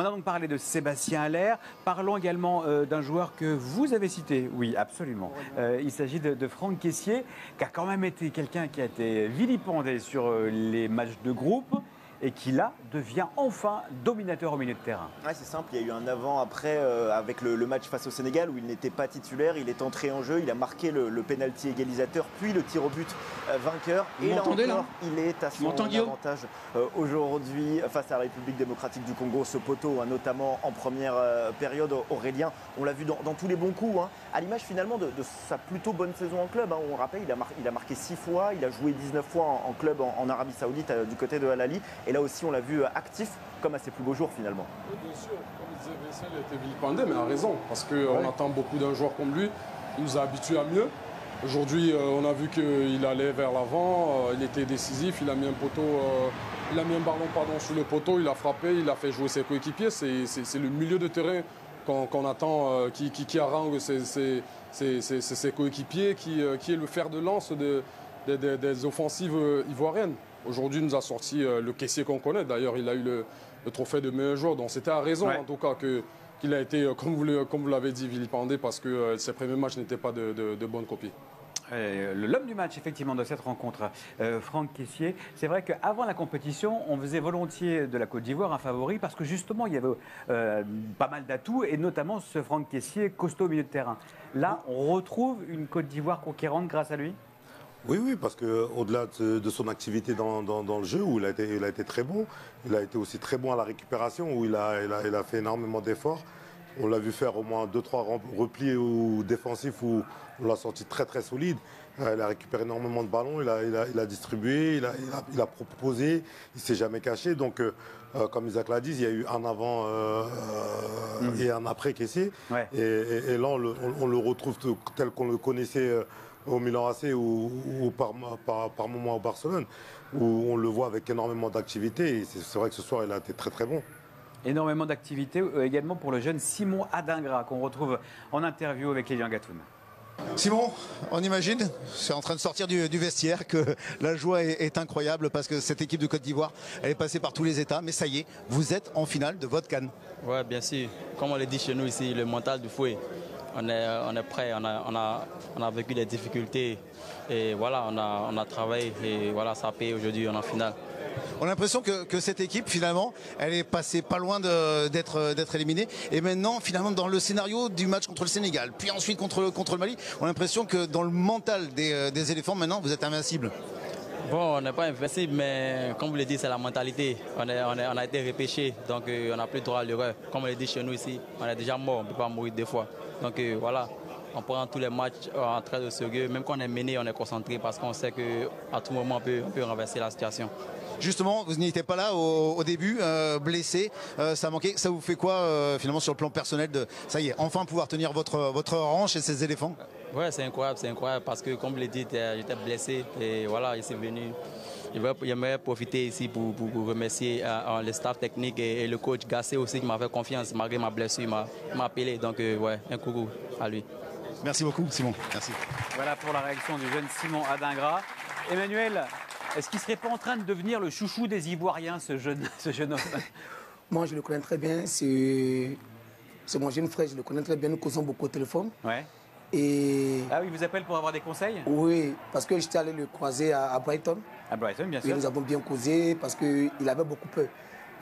On a donc parlé de Sébastien Allaire. Parlons également euh, d'un joueur que vous avez cité. Oui, absolument. Euh, il s'agit de, de Franck Caissier, qui a quand même été quelqu'un qui a été vilipendé sur euh, les matchs de groupe et qui là devient enfin dominateur au milieu de terrain. Ouais, c'est simple, il y a eu un avant-après euh, avec le, le match face au Sénégal où il n'était pas titulaire, il est entré en jeu, il a marqué le, le penalty égalisateur, puis le tir au but euh, vainqueur. Vous Et là encore, là il est à son avantage euh, aujourd'hui face à la République démocratique du Congo, ce poteau, hein, notamment en première euh, période, Aurélien. On l'a vu dans, dans tous les bons coups, hein, à l'image finalement de, de sa plutôt bonne saison en club. hein. On rappelle, il a, mar- il a marqué 6 fois, il a joué 19 fois en, en club en, en Arabie Saoudite euh, du côté de Al-Ali. Et là aussi, on l'a vu euh, actif comme à ses plus beaux jours finalement. Oui, bien sûr, comme disait Vincent, il a été vilipendé, mais a raison, parce qu'on attend beaucoup d'un joueur comme lui. Il nous a habitués à mieux. Aujourd'hui, euh, on a vu qu'il allait vers l'avant, euh, il était décisif, il a mis un poteau, euh, il a mis un ballon pardon, sous le poteau, il a frappé, il a fait jouer ses coéquipiers. C'est le milieu de terrain qu'on attend, euh, qui, qui, qui harangue ses, ses- ses- ses- ses- ses coéquipiers, qui, euh, qui est le fer de lance de- des- des- des offensives euh, ivoiriennes. Aujourd'hui, nous a sorti euh, le caissier qu'on connaît. D'ailleurs, il a eu le, le trophée de meilleur joueur. Donc, c'était à raison, Ouais. en tout cas, que- qu'il a été, euh, comme vous l'avez dit, vilipendé parce que ses premiers matchs n'étaient pas de, de, de bonne copie. Euh, L'homme du match, effectivement, de cette rencontre, euh, Franck Caissier. C'est vrai qu'avant la compétition, on faisait volontiers de la Côte d'Ivoire un favori parce que justement, il y avait euh, pas mal d'atouts et notamment ce Franck Caissier costaud au milieu de terrain. Là, on retrouve une Côte d'Ivoire conquérante grâce à lui? Oui, oui, parce qu'au-delà de, de son activité dans, dans- dans le jeu, où il a, été, il a été très bon, il a été aussi très bon à la récupération, où il a, il a, il a fait énormément d'efforts. On l'a vu faire au moins 2-3 replis ou défensifs où on l'a sorti très très solide. Euh, Il a récupéré énormément de ballons, il a, il a, il a distribué, il a, il proposé, il s'est jamais caché. Donc, euh, euh, comme Isaac l'a dit, il y a eu un avant euh, euh, et un après caissier. Ouais. Et, et- et là, on le, on- on le retrouve tel qu'on le connaissait euh, au Milan AC ou, ou par, par, par moment au Barcelone, où on le voit avec énormément d'activité. Et c'est vrai que ce soir, il a été très très bon. Énormément d'activités euh, également pour le jeune Simon Adingra qu'on retrouve en interview avec Lilian Gatoun. Simon, on imagine, c'est en train de sortir du, du vestiaire que la joie est, est incroyable parce que cette équipe de Côte d'Ivoire, elle est passée par tous les états, mais ça y est, vous êtes en finale de votre canne. Ouais, bien sûr. Comme on le dit chez nous ici, le mental du fouet. On est, on est prêt, on a, on, a, on a vécu des difficultés et voilà, on a, on a travaillé et voilà, ça paye aujourd'hui, on est en finale. On a l'impression que, que cette équipe, finalement, elle est passée pas loin d'être éliminée. Et maintenant, finalement, dans le scénario du match contre le Sénégal, puis ensuite contre, le- contre le Mali, on a l'impression que dans le mental des, euh, des éléphants, maintenant, vous êtes invincible. Bon, on n'est pas invincible, mais comme vous le dites, c'est la mentalité. On, est, on, est- on a été repêché, donc euh, on n'a plus droit à l'erreur. Comme on le dit chez nous ici, on est déjà mort, on ne peut pas mourir deux fois. Donc euh, voilà, on prend tous les matchs euh, en très de sérieux. Même quand on est mené, on est concentré parce qu'on sait qu'à tout moment, on peut, on peut renverser la situation. Justement, vous n'étiez pas là au, au début, euh, blessé, euh, ça manquait. Ça vous fait quoi, euh, finalement, sur le plan personnel de, Ça y est, enfin pouvoir tenir votre, votre chez ces éléphants? Ouais, c'est incroyable, c'est incroyable parce que comme je l'ai dit, j'étais blessé et voilà, il s'est venu. Je vais- J'aimerais profiter ici pour, pour- pour remercier euh, euh, le staff technique et, et le coach Gassé aussi qui m'a fait confiance malgré ma blessure, il m'a appelé. Donc euh, ouais, un coucou à lui. Merci beaucoup, Simon. Merci. Voilà pour la réaction du jeune Simon Adingra. Emmanuel, est-ce qu'il serait pas en train de devenir le chouchou des Ivoiriens, ce jeune, ce jeune homme? Moi, je le connais très bien. C'est c'est mon jeune frère, je le connais très bien. Nous causons beaucoup au téléphone. Ouais. Et Ah oui, il vous appelle pour avoir des conseils oui, parce que j'étais allé le croiser à, à Brighton. À Brighton, bien Et sûr. nous avons bien causé parce qu'il avait beaucoup peur.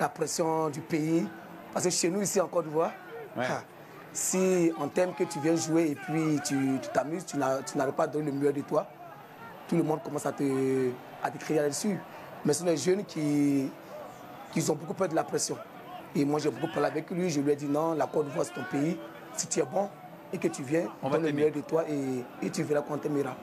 La pression du pays. Parce que chez nous, ici en Côte d'Ivoire, Ouais. ah, si on t'aime que tu viens jouer et puis tu t'amuses, tu n'arrives pas à donner le meilleur de toi, tout le monde commence à te, à te crier là-dessus. Mais ce sont les jeunes qui, qui ont beaucoup peur de la pression. Et moi, j'ai beaucoup parlé avec lui. Je lui ai dit non, la Côte d'Ivoire, c'est ton pays. Si tu es bon et que tu viens, On va le t'aimer. meilleur de toi et, et tu verras qu'on t'aimera.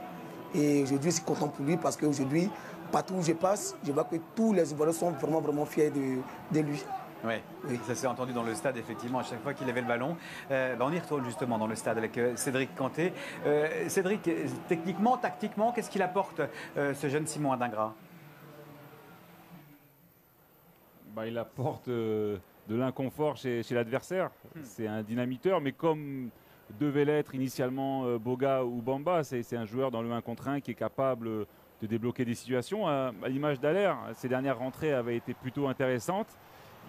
Et aujourd'hui, je suis content pour lui parce qu'aujourd'hui, partout où je passe, je vois que tous les Ivoiriens sont vraiment, vraiment fiers de, de lui. Ouais. Oui. Ça s'est entendu dans le stade, effectivement, à chaque fois qu'il avait le ballon. Euh, bah, on y retourne justement dans le stade avec euh, Cédric Canté. Euh, Cédric, techniquement, tactiquement, qu'est-ce qu'il apporte, euh, ce jeune Simon Adingra? Bah, il apporte euh, de l'inconfort chez, chez l'adversaire. C'est un dynamiteur, mais comme devait l'être initialement euh, Boga ou Bamba, c'est un joueur dans le 1 contre 1 qui est capable euh, de débloquer des situations. À, l'image d'Aler, ses dernières rentrées avaient été plutôt intéressantes.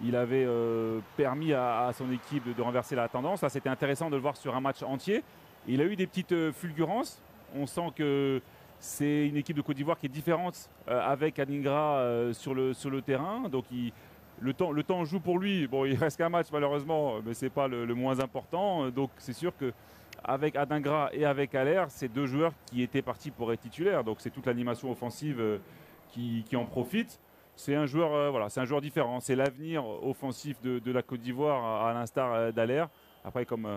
il avait permis à, son équipe de, renverser la tendance. C'était intéressant de le voir sur un match entier. Il a eu des petites fulgurances. On sent que c'est une équipe de Côte d'Ivoire qui est différente avec Aningra sur, le, sur le terrain. Donc, il, le temps, le temps joue pour lui. Bon, il reste qu'un match malheureusement, mais c'est pas le, moins important. Donc c'est sûr que avec Adingra et avec Allaire, c'est deux joueurs qui étaient partis pour être titulaires. Donc c'est toute l'animation offensive euh, qui, en profite. C'est un joueur, euh, voilà, un joueur différent. C'est l'avenir offensif de, la Côte d'Ivoire à, l'instar euh, d'Allaire. Après, comme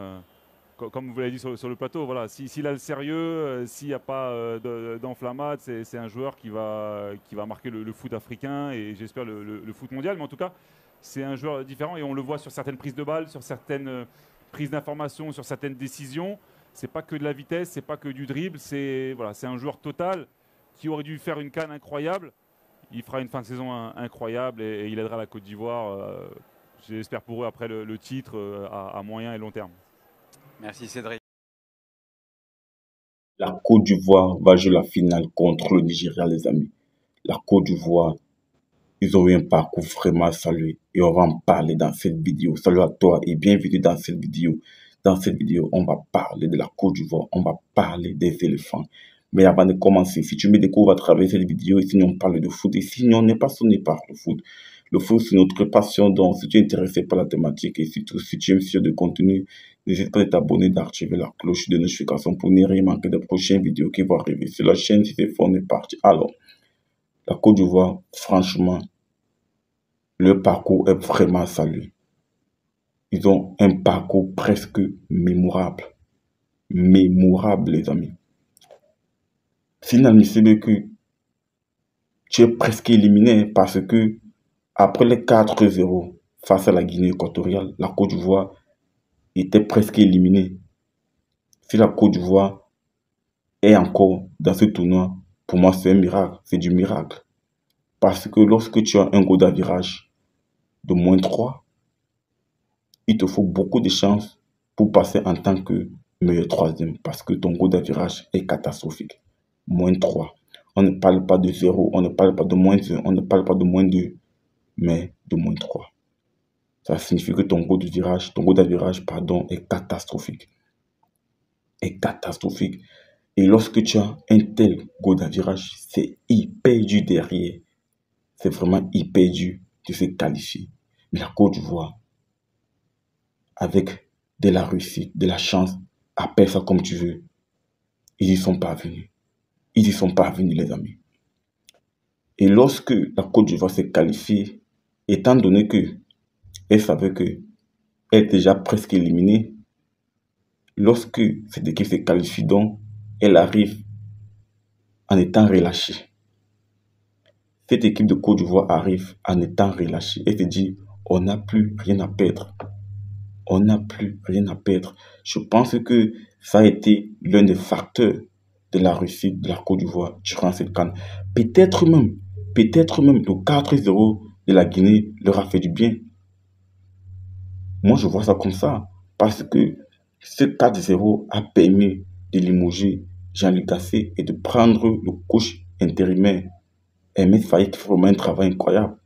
comme vous l'avez dit sur, le plateau, voilà, s'il a le sérieux, s'il n'y a pas d'enflammade, c'est un joueur qui va, qui va marquer le, foot africain et j'espère le, foot mondial. Mais en tout cas, c'est un joueur différent et on le voit sur certaines prises de balles, sur certaines prise d'information sur certaines décisions. C'est pas que de la vitesse, c'est pas que du dribble, c'est voilà, un joueur total qui aurait dû faire une canne incroyable. Il fera une fin de saison incroyable et, il aidera la Côte d'Ivoire. Euh, j'espère pour eux après le, titre euh, à, moyen et long terme. Merci Cédric. La Côte d'Ivoire va jouer la finale contre le Nigeria, les amis. La Côte d'Ivoire, ils ont eu un parcours vraiment salué et on va en parler dans cette vidéo. Salut à toi et bienvenue dans cette vidéo. Dans cette vidéo, on va parler de la Côte d'Ivoire, on va parler des éléphants. Mais avant de commencer, si tu me découvres à travers cette vidéo, et si on parle de foot, et si on n'est pas sonné par le foot, le foot c'est notre passion, donc si tu es intéressé par la thématique et surtout si tu aimes ce de contenu, n'hésite pas à t'abonner, d'activer la cloche de notification pour ne rien manquer des prochaines vidéos qui vont arriver sur la chaîne si c'est fort, est parti. Alors, la Côte d'Ivoire, franchement, le parcours est vraiment salué. Ils ont un parcours presque mémorable. Mémorable, les amis. C'est que tu es presque éliminé parce que après les 4-0 face à la Guinée équatoriale, la Côte d'Ivoire était presque éliminée. Si la Côte d'Ivoire est encore dans ce tournoi, pour moi, c'est un miracle, c'est du miracle. Parce que lorsque tu as un goût d'avirage de moins 3, il te faut beaucoup de chance pour passer en tant que meilleur troisième parce que ton goût d'avirage est catastrophique. Moins 3. On ne parle pas de 0, on ne parle pas de moins 1, on ne parle pas de moins 2, mais de moins 3. Ça signifie que ton goût de virage, ton goût d'avirage, pardon, est catastrophique. Est catastrophique. Et lorsque tu as un tel go d'avirage, c'est hyper dur derrière. C'est vraiment hyper dur de se qualifier. Mais la Côte d'Ivoire, avec de la réussite, de la chance, appelle ça comme tu veux, ils y sont pas venus. Ils y sont pas venus, les amis. Et lorsque la Côte d'Ivoire s'est qualifiée, étant donné que elle savait que elle est déjà presque éliminée, lorsque cette équipe s'est qualifiée donc, elle arrive en étant relâchée. Cette équipe de Côte d'Ivoire arrive en étant relâchée et se dit, on n'a plus rien à perdre. On n'a plus rien à perdre. Je pense que ça a été l'un des facteurs de la réussite de la Côte d'Ivoire durant cette canne. Peut-être même, peut-être même le 4-0 de la Guinée leur a fait du bien. Moi, je vois ça comme ça. Parce que ce 4-0 a permis de limoger Jean-Luc Gasset et de prendre le coach intérimaire Aimé Faye qui fait vraiment un travail incroyable.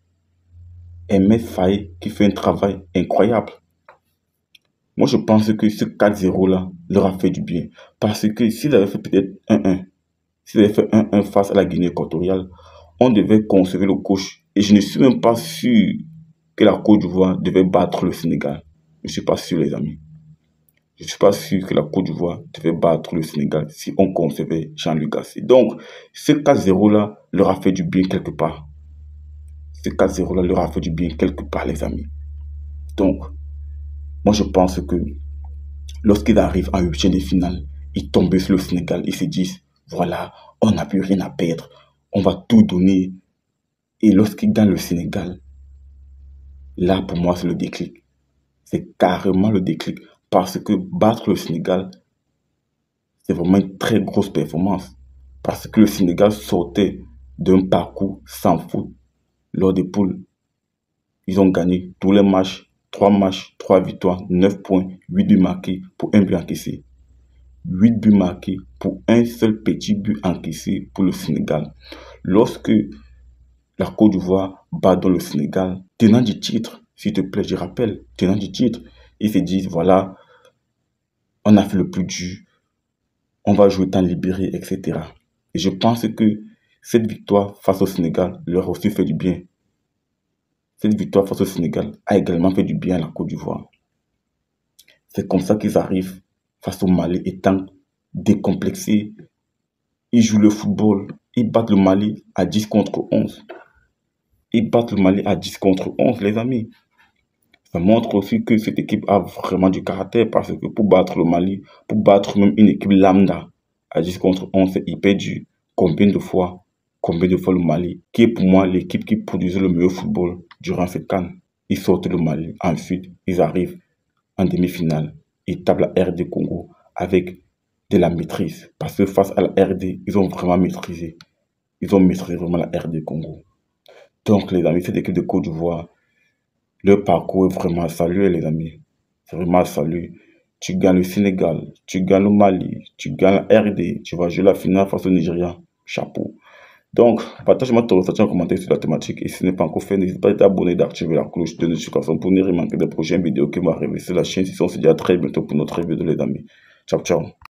Aimé Faye qui fait un travail incroyable. Moi, je pense que ce 4-0-là leur a fait du bien. Parce que s'ils avaient fait peut-être 1-1, s'ils avaient fait 1-1 face à la Guinée équatoriale, on devait conserver le coach. Et je ne suis même pas sûr que la Côte d'Ivoire devait battre le Sénégal. Je ne suis pas sûr, les amis. Je ne suis pas sûr que la Côte d'Ivoire devait battre le Sénégal si on concevait Jean-Luc Gasset. Donc, ce 4-0-là leur a fait du bien quelque part. Ce 4-0-là leur a fait du bien quelque part, les amis. Donc, moi, je pense que lorsqu'ils arrivent en huitième de finale, ils tombent sur le Sénégal, ils se disent, voilà, on n'a plus rien à perdre, on va tout donner. Et lorsqu'ils gagnent le Sénégal, là, pour moi, c'est le déclic. C'est carrément le déclic. Parce que battre le Sénégal, c'est vraiment une très grosse performance. Parce que le Sénégal sortait d'un parcours sans faute lors des poules. Ils ont gagné tous les matchs, 3 matchs, 3 victoires, 9 points, 8 buts marqués pour un but encaissé. 8 buts marqués pour un seul petit but encaissé pour le Sénégal. Lorsque la Côte d'Ivoire bat le Sénégal, tenant du titre, s'il te plaît, je rappelle, tenant du titre, ils se disent, voilà, on a fait le plus dur, on va jouer temps libéré, etc. Et je pense que cette victoire face au Sénégal leur a aussi fait du bien. Cette victoire face au Sénégal a également fait du bien à la Côte d'Ivoire. C'est comme ça qu'ils arrivent face au Mali étant décomplexés. Ils jouent le football, ils battent le Mali à 10 contre 11. Ils battent le Mali à 10 contre 11, les amis. Ça montre aussi que cette équipe a vraiment du caractère parce que pour battre le Mali, pour battre même une équipe lambda à 10 contre 11, c'est hyper dur. Combien de fois, combien de fois le Mali, qui est pour moi l'équipe qui produisait le meilleur football durant cette canne, ils sortent le Mali. Ensuite, ils arrivent en demi-finale. Ils tapent la RD Congo avec de la maîtrise. Parce que face à la RD, ils ont vraiment maîtrisé. Ils ont maîtrisé vraiment la RD Congo. Donc, les amis, cette équipe de Côte d'Ivoire, le parcours est vraiment à saluer, les amis. Vraiment à saluer. Tu gagnes le Sénégal, tu gagnes le Mali, tu gagnes la RD, tu vas jouer la finale face au Nigeria. Chapeau. Donc, partage-moi ton ressenti en commentaire sur la thématique. Et si ce n'est pas encore fait, n'hésite pas à t'abonner, d'activer la cloche de notification pour ne rien manquer des prochaines vidéos qui vont arriver sur la chaîne. Si on se dit à très bientôt pour notre vidéo, les amis. Ciao, ciao.